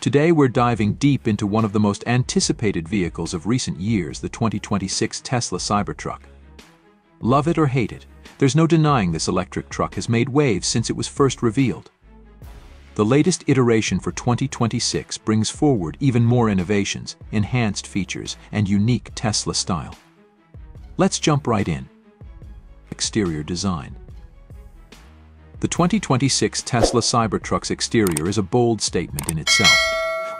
Today we're diving deep into one of the most anticipated vehicles of recent years, the 2026 Tesla Cybertruck. Love it or hate it, there's no denying this electric truck has made waves since it was first revealed. The latest iteration for 2026 brings forward even more innovations, enhanced features, and unique Tesla style. Let's jump right in. Exterior design. The 2026 Tesla Cybertruck's exterior is a bold statement in itself.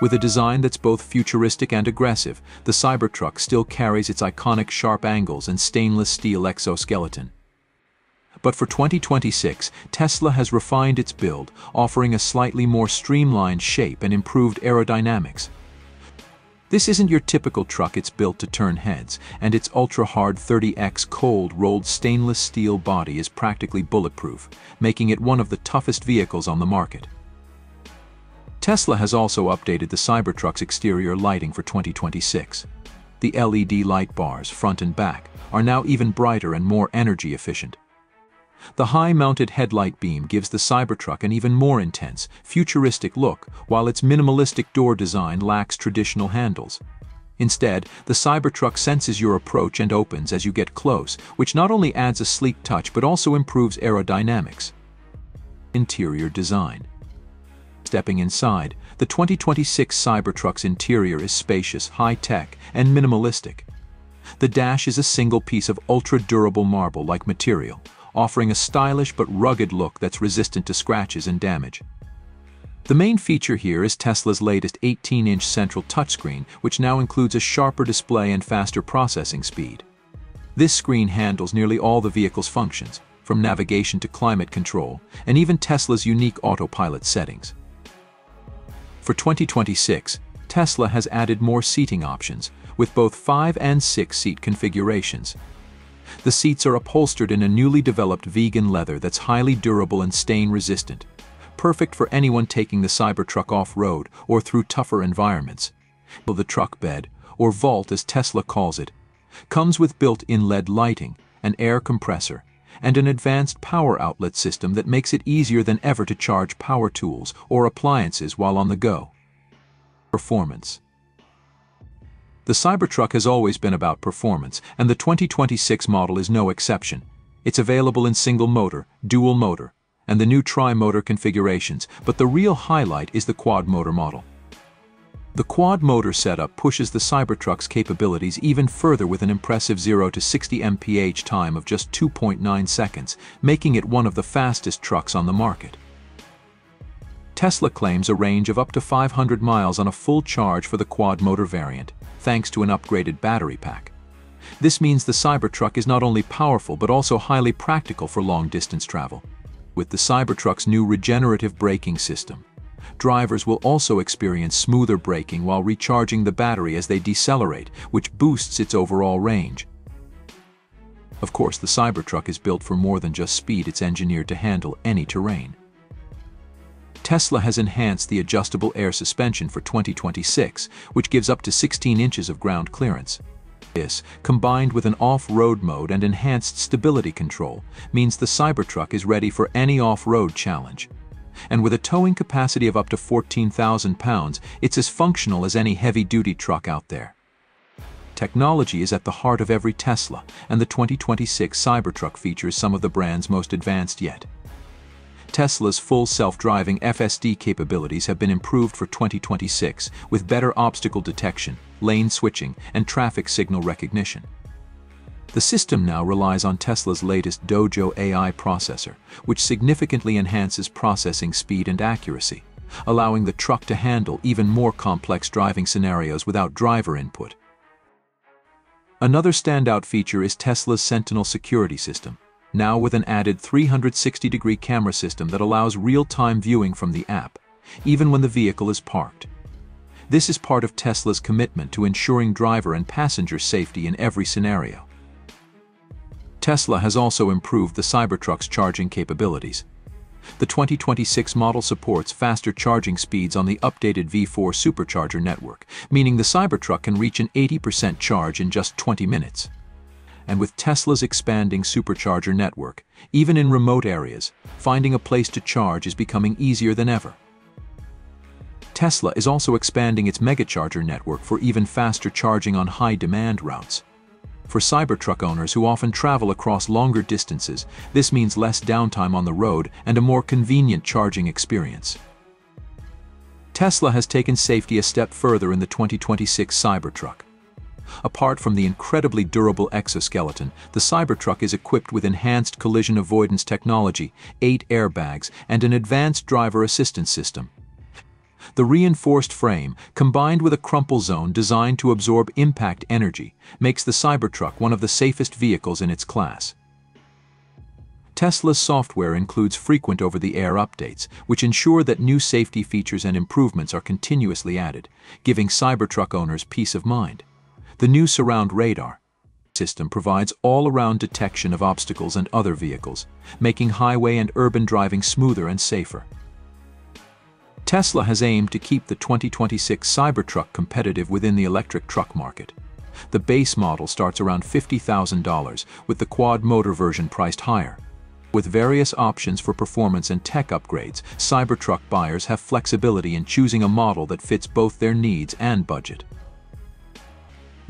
With a design that's both futuristic and aggressive, the Cybertruck still carries its iconic sharp angles and stainless steel exoskeleton. But for 2026, Tesla has refined its build, offering a slightly more streamlined shape and improved aerodynamics. This isn't your typical truck it's built to turn heads, and its ultra-hard 30X cold rolled stainless steel body is practically bulletproof, making it one of the toughest vehicles on the market. Tesla has also updated the Cybertruck's exterior lighting for 2026. The LED light bars, front and back, are now even brighter and more energy efficient. The high-mounted headlight beam gives the Cybertruck an even more intense, futuristic look, while its minimalistic door design lacks traditional handles. Instead, the Cybertruck senses your approach and opens as you get close, which not only adds a sleek touch but also improves aerodynamics. Interior design. Stepping inside, the 2026 Cybertruck's interior is spacious, high-tech, and minimalistic. The dash is a single piece of ultra-durable marble-like material, offering a stylish but rugged look that's resistant to scratches and damage. The main feature here is Tesla's latest 18-inch central touchscreen, which now includes a sharper display and faster processing speed. This screen handles nearly all the vehicle's functions, from navigation to climate control, and even Tesla's unique autopilot settings. For 2026, Tesla has added more seating options, with both 5 and 6 seat configurations. The seats are upholstered in a newly developed vegan leather that's highly durable and stain-resistant, perfect for anyone taking the Cybertruck off-road or through tougher environments. The truck bed, or vault as Tesla calls it, comes with built-in LED lighting, an air compressor, and an advanced power outlet system that makes it easier than ever to charge power tools or appliances while on the go. Performance The Cybertruck has always been about performance, and the 2026 model is no exception. It's available in single motor, dual motor, and the new tri-motor configurations, but the real highlight is the quad motor model. The quad motor setup pushes the Cybertruck's capabilities even further with an impressive 0 to 60 mph time of just 2.9 seconds, making it one of the fastest trucks on the market. Tesla claims a range of up to 500 miles on a full charge for the quad motor variant, thanks to an upgraded battery pack. This means the Cybertruck is not only powerful but also highly practical for long-distance travel. With the Cybertruck's new regenerative braking system, drivers will also experience smoother braking while recharging the battery as they decelerate, which boosts its overall range. Of course, the Cybertruck is built for more than just speed, it's engineered to handle any terrain. Tesla has enhanced the adjustable air suspension for 2026, which gives up to 16 inches of ground clearance. This, combined with an off-road mode and enhanced stability control, means the Cybertruck is ready for any off-road challenge and with a towing capacity of up to 14,000 pounds, it's as functional as any heavy-duty truck out there. Technology is at the heart of every Tesla, and the 2026 Cybertruck features some of the brand's most advanced yet. Tesla's full self-driving FSD capabilities have been improved for 2026 with better obstacle detection, lane switching, and traffic signal recognition. The system now relies on Tesla's latest Dojo AI processor, which significantly enhances processing speed and accuracy, allowing the truck to handle even more complex driving scenarios without driver input. Another standout feature is Tesla's Sentinel security system, now with an added 360-degree camera system that allows real-time viewing from the app, even when the vehicle is parked. This is part of Tesla's commitment to ensuring driver and passenger safety in every scenario. Tesla has also improved the Cybertruck's charging capabilities. The 2026 model supports faster charging speeds on the updated V4 supercharger network, meaning the Cybertruck can reach an 80% charge in just 20 minutes. And with Tesla's expanding supercharger network, even in remote areas, finding a place to charge is becoming easier than ever. Tesla is also expanding its megacharger network for even faster charging on high-demand routes. For Cybertruck owners who often travel across longer distances, this means less downtime on the road and a more convenient charging experience. Tesla has taken safety a step further in the 2026 Cybertruck. Apart from the incredibly durable exoskeleton, the Cybertruck is equipped with enhanced collision avoidance technology, eight airbags, and an advanced driver assistance system. The reinforced frame, combined with a crumple zone designed to absorb impact energy, makes the Cybertruck one of the safest vehicles in its class. Tesla's software includes frequent over-the-air updates, which ensure that new safety features and improvements are continuously added, giving Cybertruck owners peace of mind. The new Surround Radar system provides all-around detection of obstacles and other vehicles, making highway and urban driving smoother and safer. Tesla has aimed to keep the 2026 Cybertruck competitive within the electric truck market. The base model starts around $50,000, with the quad-motor version priced higher. With various options for performance and tech upgrades, Cybertruck buyers have flexibility in choosing a model that fits both their needs and budget.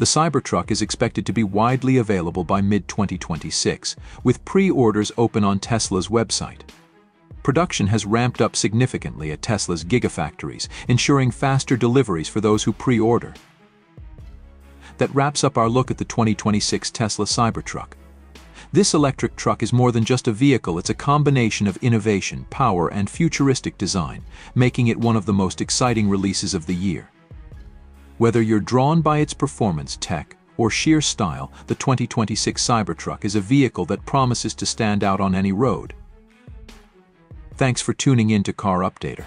The Cybertruck is expected to be widely available by mid-2026, with pre-orders open on Tesla's website. Production has ramped up significantly at Tesla's gigafactories, ensuring faster deliveries for those who pre-order. That wraps up our look at the 2026 Tesla Cybertruck. This electric truck is more than just a vehicle, it's a combination of innovation, power, and futuristic design, making it one of the most exciting releases of the year. Whether you're drawn by its performance, tech, or sheer style, the 2026 Cybertruck is a vehicle that promises to stand out on any road. Thanks for tuning in to Car Updater.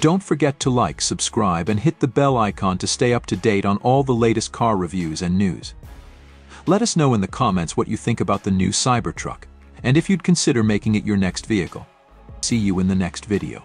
Don't forget to like, subscribe, and hit the bell icon to stay up to date on all the latest car reviews and news. Let us know in the comments what you think about the new Cybertruck, and if you'd consider making it your next vehicle. See you in the next video.